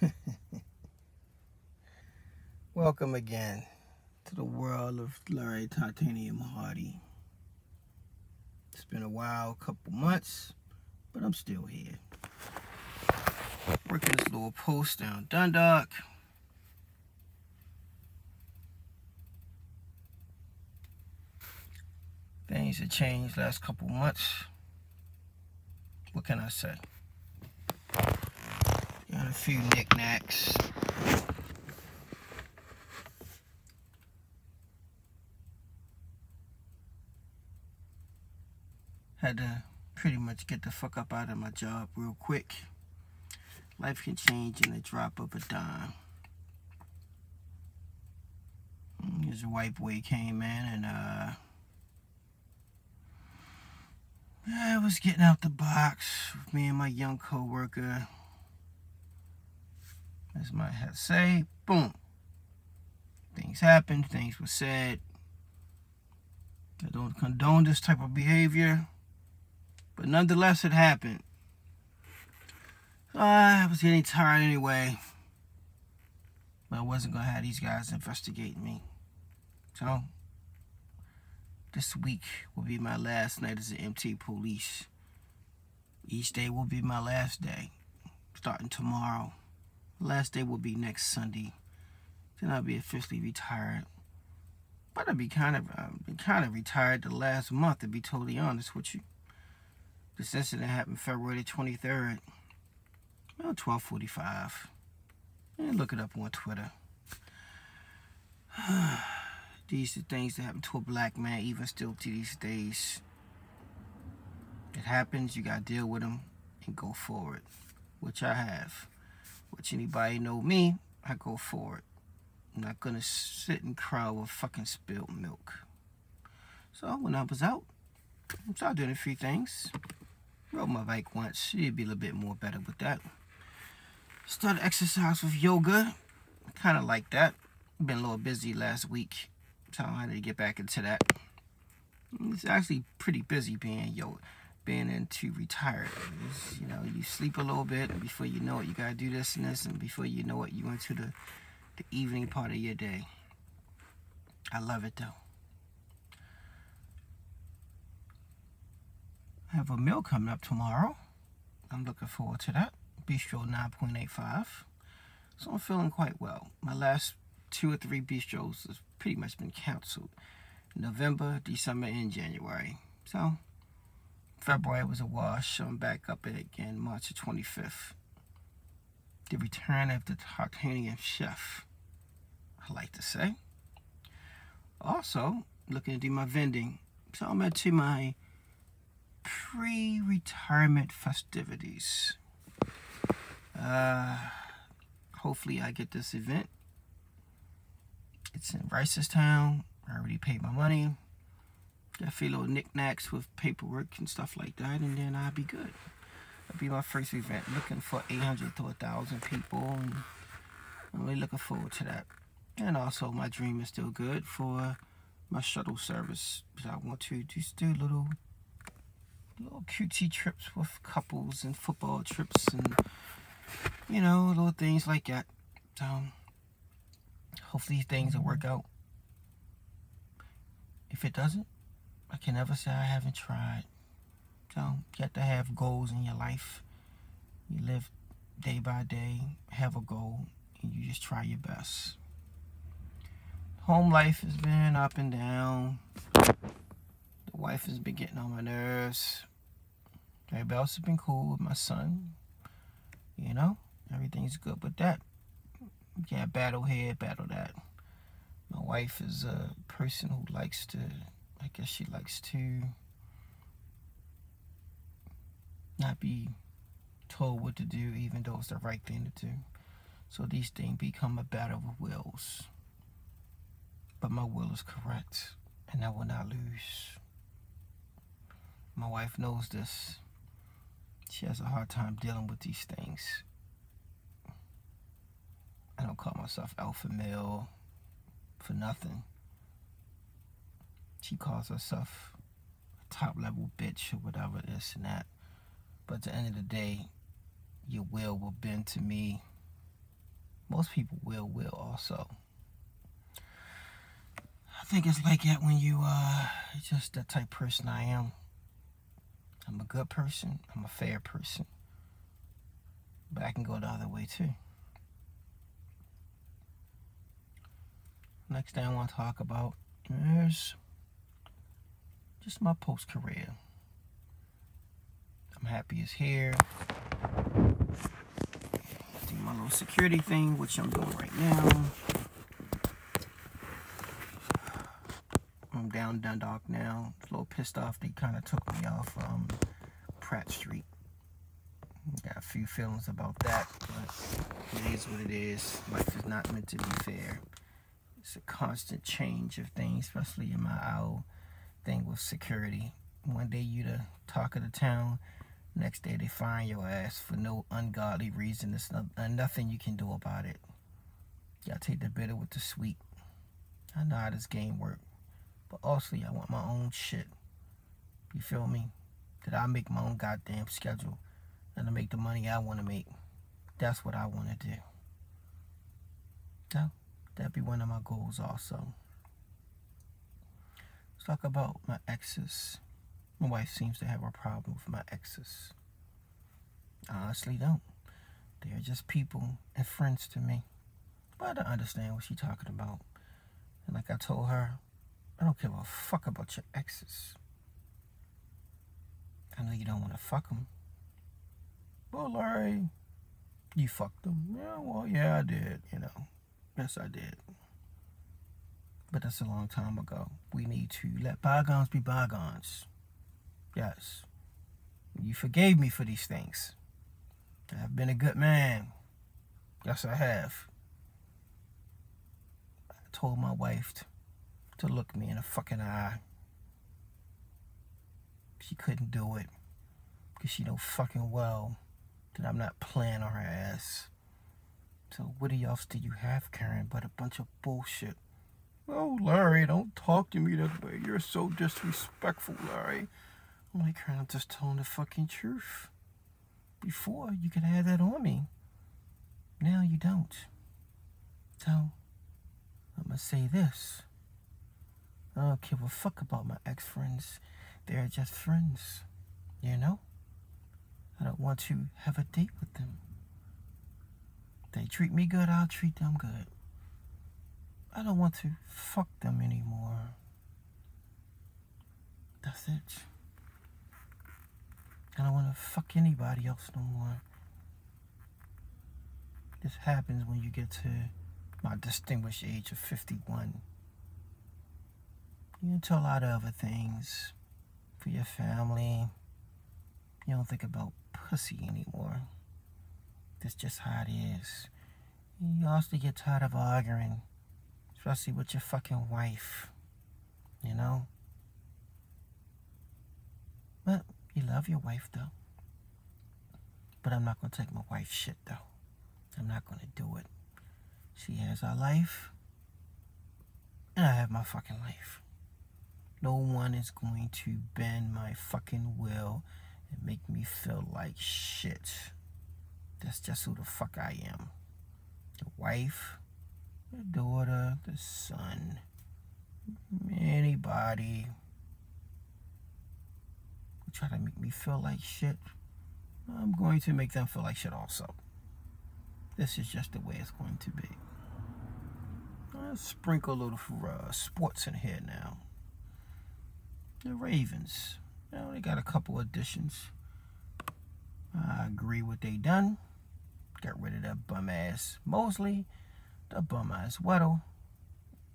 Welcome again to the world of Larry Titanium Hardy. It's been a while, a couple months, but I'm still here. Working this little post down Dundalk. Things have changed last couple months. What can I say? Got a few knickknacks. Had to pretty much get the fuck up out of my job real quick. Life can change in the drop of a dime. A white boy came in and uh I was getting out the box with me and my young co-worker. As my head say, boom. Things happened, things were said. I don't condone this type of behavior. But nonetheless, it happened. I was getting tired anyway. But I wasn't to have these guys investigate me. So, this week will be my last night as an MT police. Each day will be my last day, starting tomorrow. Last day will be next Sunday. Then I'll be officially retired. But I'll be kind of, be kind of retired the last month, to be totally honest with you. This incident happened February 23rd, well, 1245. And look it up on Twitter. These are things that happen to a black man even still to these days. It happens, you gotta deal with them and go forward. Which I have. Which anybody know me, I go forward. I'm not gonna sit and cry with fucking spilled milk. So when I was out, I started doing a few things. Rode my bike once. You'd be a little bit more better with that. Started exercise with yoga. Kind of like that. Been a little busy last week. So I had to get back into that. It's actually pretty busy being yo, being into retired. It's, you know, you sleep a little bit, and before you know it, you gotta do this and this, and before you know it, you into the the evening part of your day. I love it though. I have a meal coming up tomorrow. I'm looking forward to that. Bistro 9.85. So I'm feeling quite well. My last two or three bistros has pretty much been canceled. November, December, and January. So February was a wash. I'm back up it again March the 25th. The return of the Titanium chef, I like to say. Also, looking to do my vending. So I'm into my pre-retirement festivities. Uh, hopefully I get this event it's in Reisterstown. I already paid my money. A few little knickknacks with paperwork and stuff like that, and then I'll be good. It'll be my first event. Looking for 800 to 1,000 people, and I'm really looking forward to that. And also, my dream is still good for my shuttle service. I want to just do little, little QT trips with couples and football trips and, you know, little things like that. So, Hopefully things will work out. If it doesn't, I can never say I haven't tried. You have to have goals in your life. You live day by day, have a goal, and you just try your best. Home life has been up and down. The wife has been getting on my nerves. Everybody else has been cool with my son. You know, everything's good with that yeah, battle here, battle that. My wife is a person who likes to, I guess she likes to not be told what to do, even though it's the right thing to do. So these things become a battle of wills. But my will is correct, and I will not lose. My wife knows this. She has a hard time dealing with these things. I don't call myself alpha male for nothing. She calls herself a top level bitch or whatever this and that. But at the end of the day, your will will bend to me Most people will, will also. I think it's like that when you, uh, just the type person I am. I'm a good person. I'm a fair person. But I can go the other way too. Next thing I want to talk about is just my post career. I'm happy it's here. Do my little security thing, which I'm doing right now. I'm down Dundalk now. A little pissed off they kind of took me off um, Pratt Street. Got a few feelings about that, but it is what it is. Life is not meant to be fair. It's a constant change of things, especially in my owl thing with security. One day you the talk of the town, next day they find your ass for no ungodly reason. There's no, uh, nothing you can do about it. Gotta take the bitter with the sweet. I know how this game works. But also, I want my own shit. You feel me? That I make my own goddamn schedule and to make the money I want to make. That's what I want to do. So, that'd be one of my goals also. Talk about my exes. My wife seems to have a problem with my exes. I honestly don't. They're just people and friends to me. But I don't understand what she's talking about. And like I told her, I don't give a fuck about your exes. I know you don't want to fuck them. Well, Larry, you fucked them. Yeah, well, yeah, I did, you know. Yes, I did. But that's a long time ago. We need to let bygones be bygones. Yes. You forgave me for these things. I've been a good man. Yes, I have. I told my wife to look me in the fucking eye. She couldn't do it. Because she know fucking well that I'm not playing on her ass. So what else do you have, Karen, but a bunch of bullshit? Oh, Larry, don't talk to me that way. You're so disrespectful, Larry. I'm like, I'm just telling the fucking truth. Before, you could have that on me. Now you don't. So, I'm going to say this. I don't give a fuck about my ex-friends. They're just friends, you know? I don't want to have a date with them. They treat me good, I'll treat them good. I don't want to fuck them anymore. That's it. I don't want to fuck anybody else no more. This happens when you get to my distinguished age of 51. You into a lot of other things for your family. You don't think about pussy anymore. That's just how it is. You also get tired of arguing, especially with your fucking wife. You know? But you love your wife though. But I'm not gonna take my wife's shit though. I'm not gonna do it. She has her life, and I have my fucking life. No one is going to bend my fucking will and make me feel like shit. That's just who the fuck I am. The wife, the daughter, the son, anybody who try to make me feel like shit, I'm going to make them feel like shit also. This is just the way it's going to be. I'll sprinkle a little uh, sports in here now the Ravens. You they got a couple additions. I agree what they done. Got rid of that bum ass Mosley, the bum ass Weddle,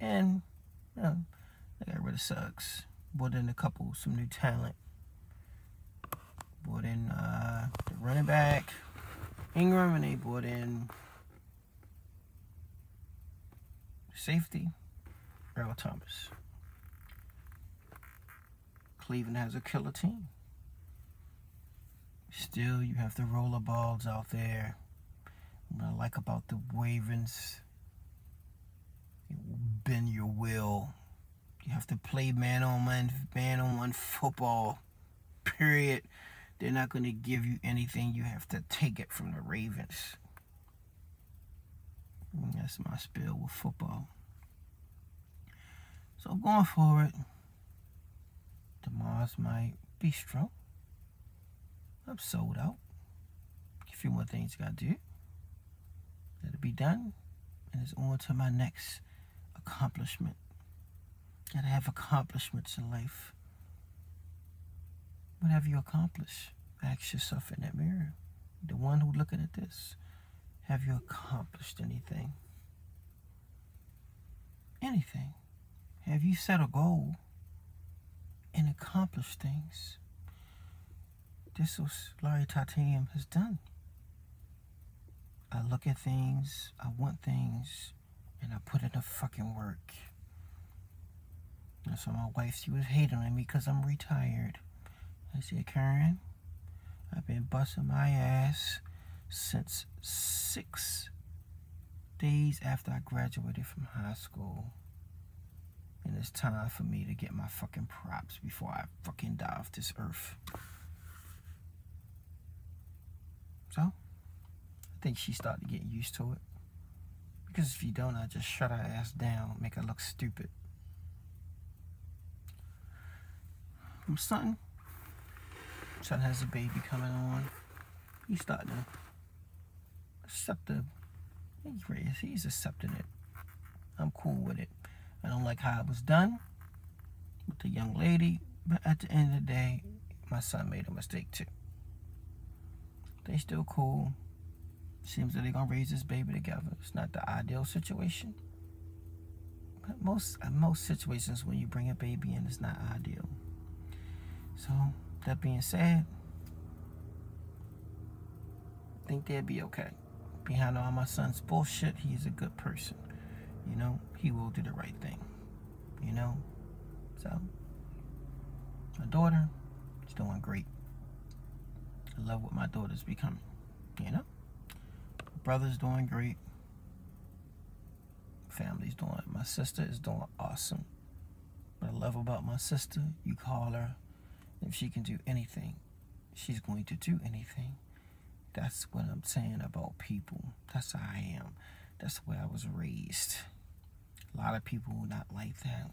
and you know, they got rid of Suggs. Brought in a couple, some new talent. Brought in uh, the running back, Ingram, and they brought in safety, Earl Thomas. Cleveland has a killer team. Still, you have the roller balls out there. What I like about the Ravens, bend your will. You have to play man on man, man on one football. Period. They're not going to give you anything. You have to take it from the Ravens. That's my spill with football. So going forward, Mars My Bistro. I'm sold out. A few more things got to do. That'll be done. And it's on to my next accomplishment. Gotta have accomplishments in life. What have you accomplished? Ask yourself in that mirror. The one who's looking at this. Have you accomplished anything? Anything. Have you set a goal and accomplished things? This is Larry Titanium has done. I look at things, I want things, and I put in the fucking work. And so my wife, she was hating on me because I'm retired. I said, Karen, I've been busting my ass since six days after I graduated from high school. And it's time for me to get my fucking props before I fucking die off this earth. So, I think she started getting used to it. Because if you don't, I just shut her ass down, make her look stupid. I'm son. Son has a baby coming on. He's starting to accept the. He's, he's accepting it. I'm cool with it. I don't like how it was done with the young lady, but at the end of the day, my son made a mistake too. They still cool. Seems that they're gonna raise this baby together. It's not the ideal situation. But most most situations when you bring a baby in, it's not ideal. So that being said, I think they'll be okay. Behind all my son's bullshit, he's a good person. You know, he will do the right thing. You know? So my daughter she's doing great. I love what my daughter's becoming. You know? Brother's doing great. Family's doing my sister is doing awesome. What I love about my sister, you call her if she can do anything, she's going to do anything. That's what I'm saying about people. That's how I am. That's the way I was raised. A lot of people not like that.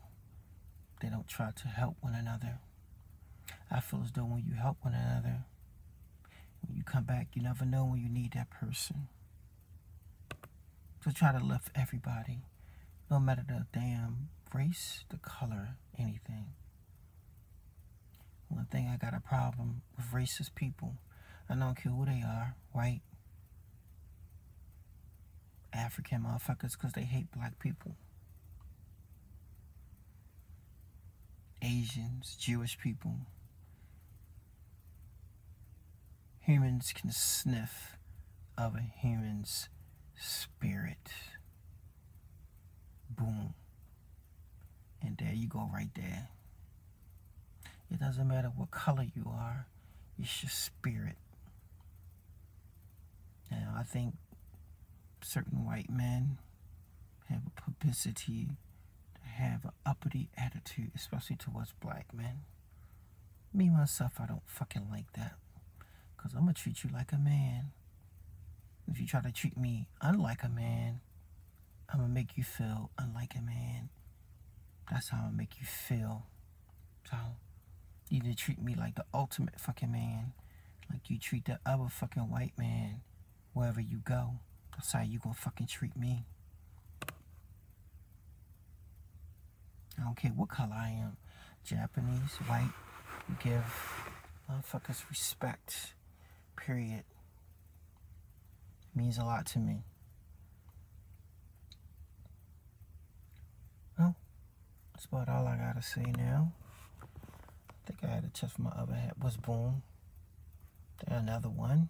They don't try to help one another. I feel as though when you help one another, when you come back, you never know when you need that person. So try to lift everybody, no matter the damn race, the color, anything. One thing I got a problem with racist people. I don't care who they are, white, African motherfuckers, because they hate black people. Asians, Jewish people. Humans can sniff a human's spirit. Boom. And there you go, right there. It doesn't matter what color you are, it's your spirit. Now, I think certain white men have a propensity to have an uppity attitude, especially towards black men. Me, myself, I don't fucking like that. Because I'm going to treat you like a man. If you try to treat me unlike a man, I'm to make you feel unlike a man. That's how to make you feel. So, you need to treat me like the ultimate fucking man. Like you treat the other fucking white man wherever you go. That's how you gonna fucking treat me. I don't care what color I am. Japanese, white, you give motherfuckers respect. Period. Means a lot to me. Well, that's about all I gotta say now. I think I had a test for my other hat was boom. Another one.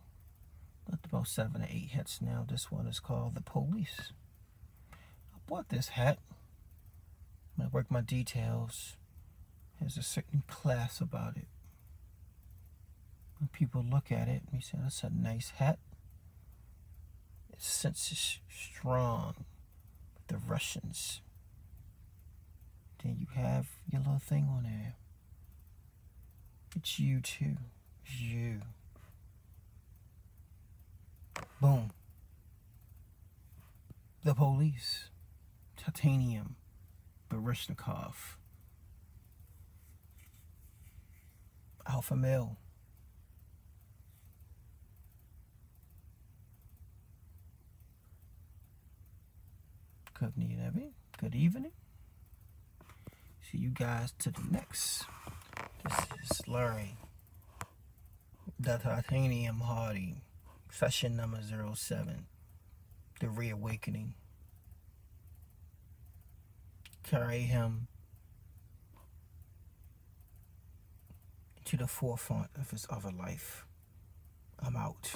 About seven or eight hats now. This one is called the police. I bought this hat. I work my details. There's a certain class about it. When people look at it, we say that's a nice hat. Sense is strong. The Russians. Then you have your little thing on there. It's you too. It's you. Boom. The police. Titanium. Baryshnikov. Alpha male. Good evening. Good evening. See you guys to the next. This is Larry. The Titanium Hardy. Session number 07. The Reawakening. Carry him to the forefront of his other life. I'm out.